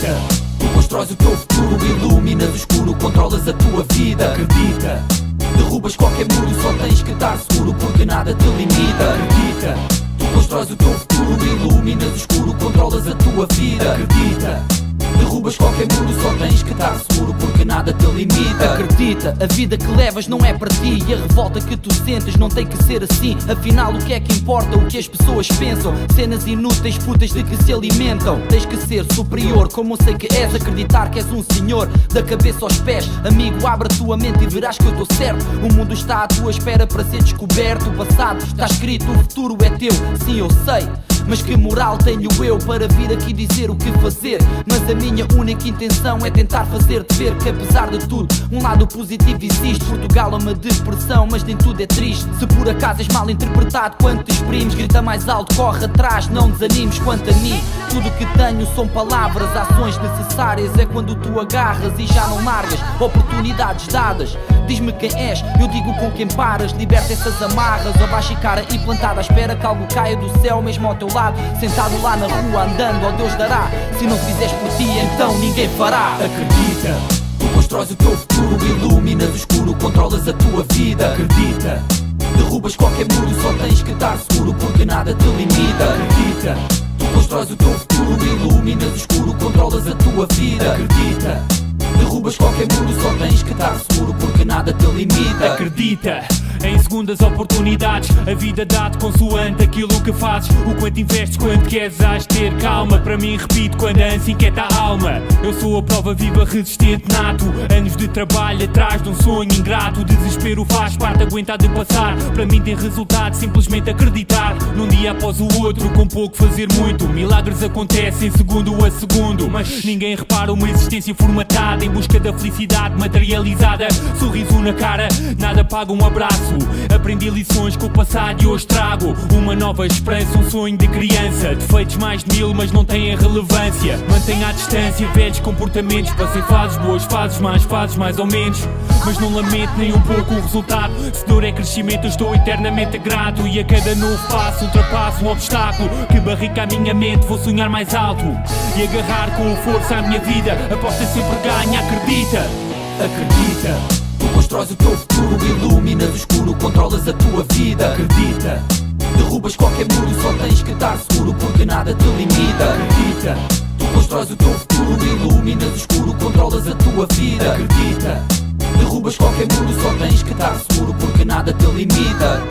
Acredita, tu constróis o teu futuro, iluminas o escuro, controlas a tua vida. Acredita, derrubas qualquer muro, só tens que estar seguro porque nada te limita. Acredita, tu constróis o teu futuro, iluminas o escuro, controlas a tua vida. Acredita. Derrubas qualquer muro, só tens que estar seguro porque nada te limita. Acredita, a vida que levas não é para ti e a revolta que tu sentes não tem que ser assim. Afinal, o que é que importa? O que as pessoas pensam? Cenas inúteis, putas de que se alimentam. Tens que ser superior, como sei que és. Acreditar que és um senhor, da cabeça aos pés. Amigo, abre a tua mente e verás que eu estou certo. O mundo está à tua espera para ser descoberto. O passado está escrito, o futuro é teu. Sim, eu sei. Mas que moral tenho eu para vir aqui dizer o que fazer? Mas a minha única intenção é tentar fazer-te ver que apesar de tudo, um lado positivo existe. Portugal é uma depressão, mas nem tudo é triste. Se por acaso és mal interpretado quando te exprimes, grita mais alto, corre atrás, não desanimes quanto a mim. Tudo que tenho são palavras, ações necessárias. É quando tu agarras e já não largas oportunidades dadas. Diz-me quem és, eu digo com quem paras. Liberta essas amarras, abaixa e cara e plantada. À espera que algo caia do céu, mesmo ao teu lado. Sentado lá na rua, andando, ó Deus dará. Se não fizeres por ti, então ninguém fará. Acredita, tu constróis o teu futuro, iluminas o escuro, controlas a tua vida. Acredita, derrubas qualquer muro, só tens que estar seguro porque nada te limita. Acredita, tu constróis o teu futuro, iluminas o escuro, controlas a tua vida. Acredita. Derrubas qualquer muro, só tens que estar seguro porque nada te limita. Acredita segundas oportunidades, a vida dá-te consoante aquilo que fazes. O quanto investes, quanto queres, has ter calma. Para mim, repito, quando a ânsia inquieta a alma. Eu sou a prova viva, resistente, nato. Anos de trabalho atrás de um sonho ingrato. O desespero faz parte, aguentar de passar. Para mim, tem resultado, simplesmente acreditar. Num dia após o outro, com pouco fazer muito. Milagres acontecem segundo a segundo. Mas ninguém repara uma existência formatada em busca da felicidade materializada. Sorriso na cara, nada paga um abraço. Aprendi lições com o passado e hoje trago uma nova esperança, um sonho de criança. Defeitos mais de mil, mas não têm relevância. Mantenha a distância, velhos comportamentos. Passei fases boas, fases mais, fases mais ou menos. Mas não lamento nem um pouco o resultado. Se dor é crescimento, eu estou eternamente grato. E a cada novo passo, ultrapasso um obstáculo que barrica a minha mente. Vou sonhar mais alto e agarrar com força a minha vida. Aposta sempre ganha, acredita. Acredita, constróis o teu futuro, iluminas o escuro, controlas a tua vida. Acredita, derrubas qualquer muro, só tens que estar seguro porque nada te limita. Acredita, tu constróis o teu futuro, iluminas o escuro, controlas a tua vida. Acredita, derrubas qualquer muro, só tens que estar seguro porque nada te limita.